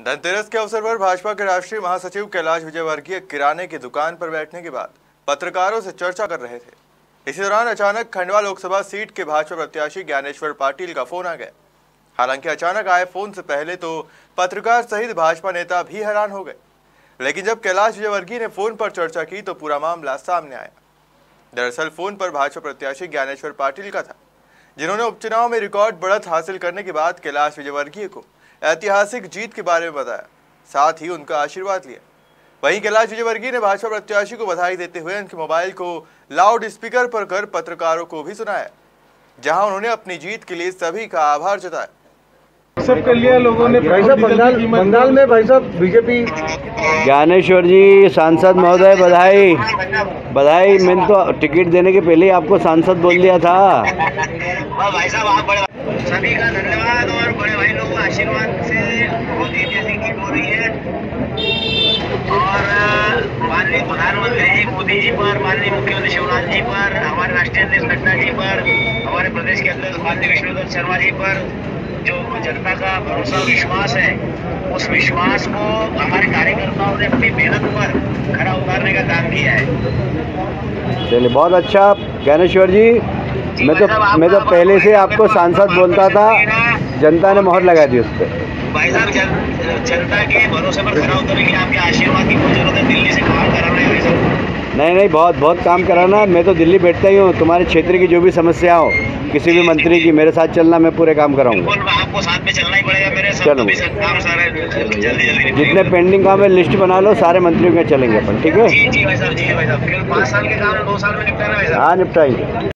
धनतेरस के अवसर पर भाजपा के राष्ट्रीय महासचिव कैलाश विजयवर्गीय किराने की दुकान पर बैठने के बाद पत्रकारों से चर्चा कर रहे थे। इसी दौरान अचानक खंडवा लोकसभा सीट के भाजपा प्रत्याशी ज्ञानेश्वर पाटिल का फ़ोन आ गया। हालाँकि अचानक आए फ़ोन से पहले तो पत्रकार सहित भाजपा नेता भी हैरान हो गए। लेकिन जब कैलाश विजयवर्गीय ने फ़ोन पर चर्चा की तो पूरा मामला सामने आया। दरअसल फ़ोन पर भाजपा प्रत्याशी ज्ञानेश्वर पाटिल का था। जिन्होंने उपचुनाव में रिकॉर्ड बढ़त हासिल करने के बाद कैलाश विजयवर्गीय को ऐतिहासिक जीत के बारे में बताया। साथ ही उनका आशीर्वाद लिया। वहीं कैलाश विजयवर्गीय ने भाजपा प्रत्याशी को बधाई देते हुए उनके मोबाइल को लाउड स्पीकर पर कर पत्रकारों को भी सुनाया, जहाँ उन्होंने अपनी जीत के लिए सभी का आभार जताया। सब कर लिया लोगों ने भाई साहब बंगाल बंगाल में भाई साहब बीजेपी ज्ञानेश्वर जी सांसद महोदय बधाई। बधाई मैंने तो टिकट देने के पहले ही आपको सांसद बोल दिया था। भाई साहब आप बड़े सभी का धन्यवाद और बड़े भाई लोगों का आशीर्वाद से बहुत ही जैसी हो रही है। और माननीय प्रधानमंत्री जी मोदी जी पर माननीय मुख्यमंत्री शिवराज जी पर हमारे राष्ट्रीय अध्यक्ष नड्डा जी पर हमारे प्रदेश के अध्यक्ष माननीय विष्णुदत्त शर्मा जी पर जो जनता का भरोसा विश्वास है उस विश्वास को हमारे कार्यकर्ताओं ने अपनी मेहनत पर खरा उतारने का काम किया है। चलिए बहुत अच्छा। ज्ञानेश्वर जी मैं तो मैं तो पहले से आपको सांसद बोलता था जनता ने मोहर लगा दी उस पर भाई साहब जनता के भरोसे पर खरा उतरने के लिए आपके आशीर्वाद की बहुत ज़रूरत है दिल्ली से काम कराना है भाई साहब नहीं नहीं बहुत बहुत काम कराना है। मैं तो दिल्ली बैठता ही हूँ। तुम्हारे क्षेत्र की जो भी समस्या हो किसी भी मंत्री की मेरे साथ चलना मैं पूरे काम कराऊँगा। बिल्कुल आपको साथ में चलना ही पड़ेगा मेरे साथ। चलो। जितने पेंडिंग काम है लिस्ट बना लो सारे मंत्रियों के चलेंगे अपन ठीक है? है हाँ निपटाएँगे।